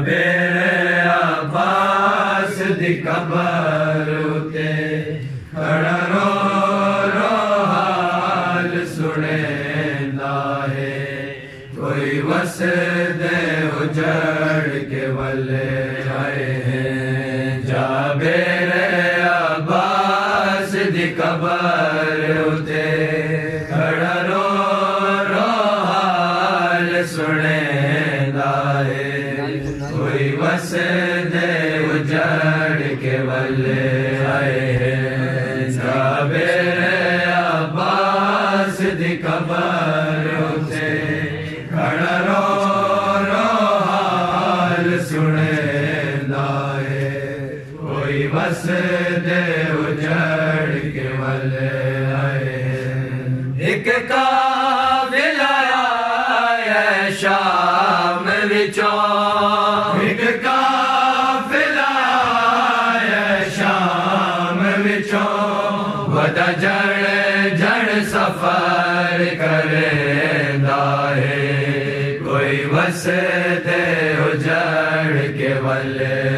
جابر عباس دی قبر بس دے اجڑ کے ولے آئے۔ ایک قابل آیا ہے شام وچوں۔ ایک قابل آیا ہے شام وچوں۔ ودا جڑ جڑ سفر کرے دائے کوئی وس دے اجڑ کے ولے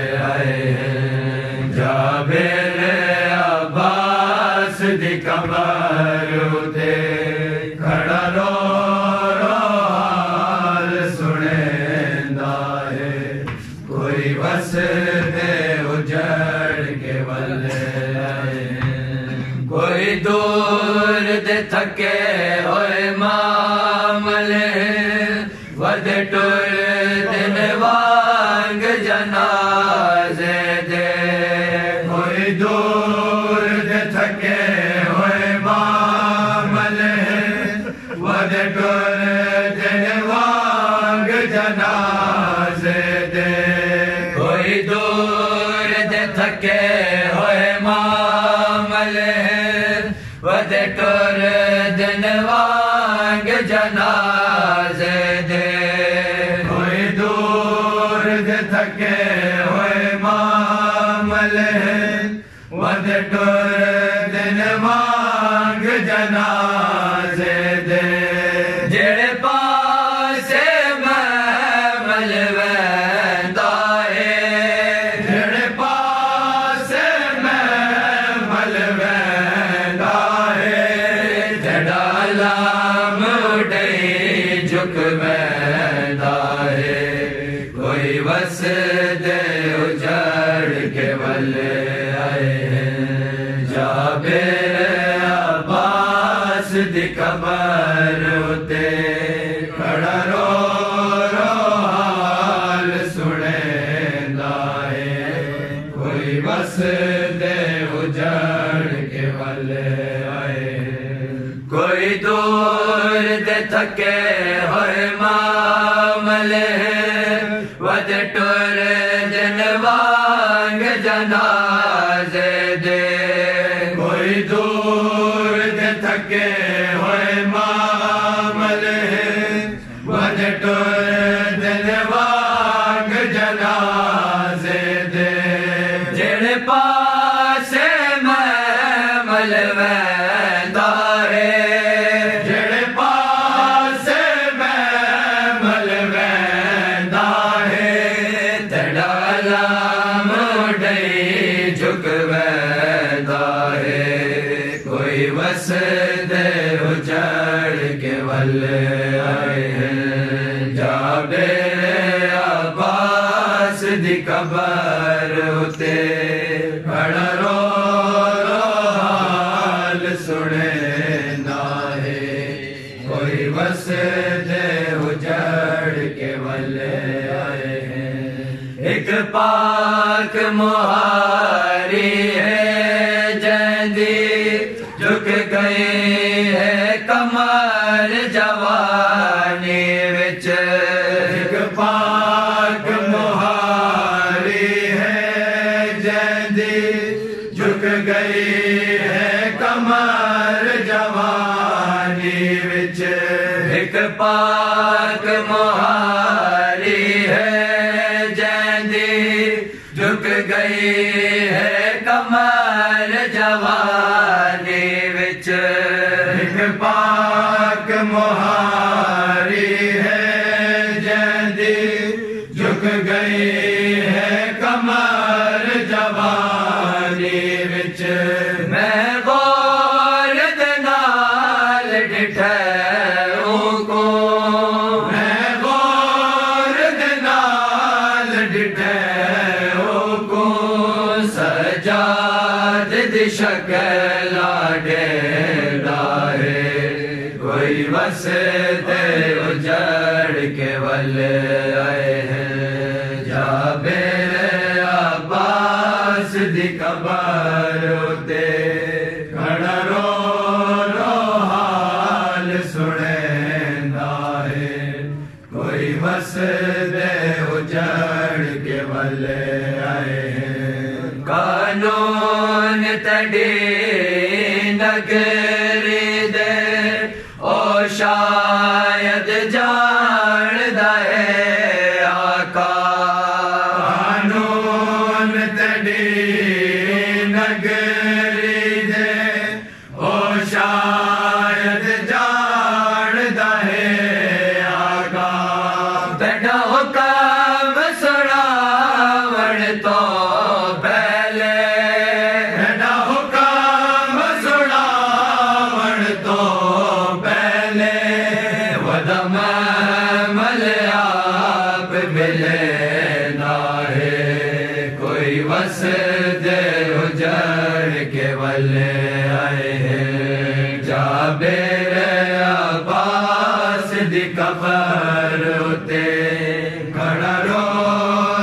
اجڑ کے ولے آئے ہیں کوئی دور دے تھکے ود دن وانگ جنازے دے۔ جڑے پاسے محمل ویندا ہے جڑے پاسے محمل ویندا ہے جڑا لام اڈے جھک ویندا ہے کوئی وس دی قبر اتے کھڑا رو رو حال سنے وانگ دے۔ جڑے پاسے میں ملویندا ہے جڑے پاسے میں ملویندا ہے تڑا لام ڈے کوئی وس دے اجڑ کے ولے آئے۔ دی قبر اتے رو رو حال سنے ہے کوئی بس دے اجڑ کے ولے آئے ہیں۔ ایک پاک مہاری ہے ایک پاک مہاری ہے جیندی جھک گئی کے ول آئے ہیں۔ جابر عباس دی قبر تے کھڑا رو رو حال سنیندا ہے۔ کوئی بس اجڑ کے ولے آئے ہیں۔ قانون تڑی نگری دے۔ او شاید جان ہیں جابر عباس دی قبر اتے کھڑا رو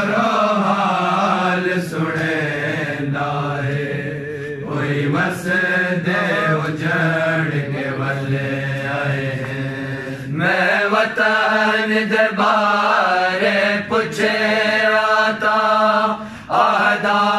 رو حال سنیندا ہے کوئی بس اجڑ کے ولے آئے۔ میں وطن دربار پوچھے آتا آدھا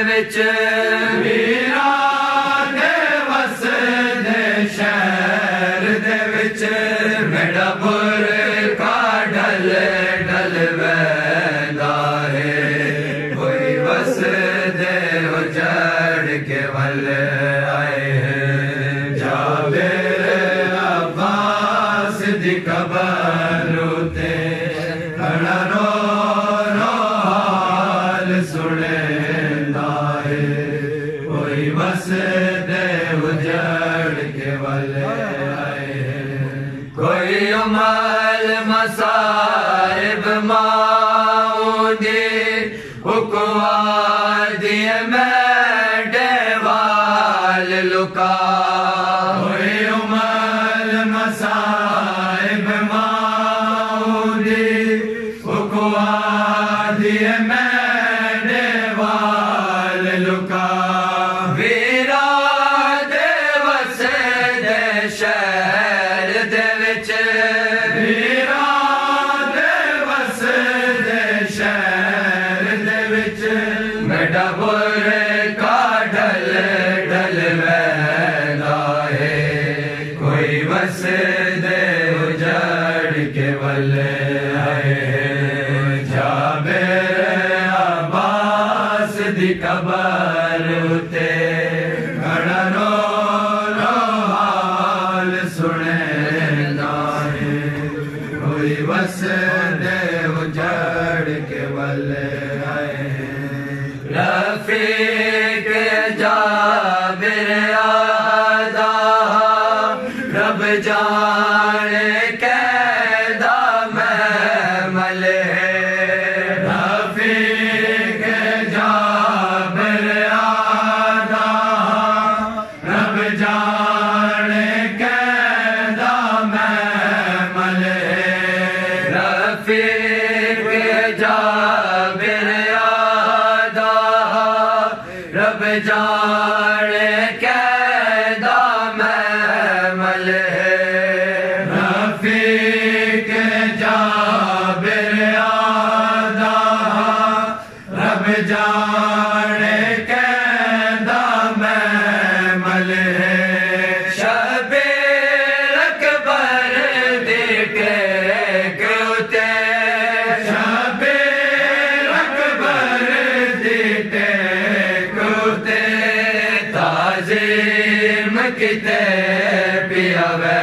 شہر دے か。it there be kitab piyave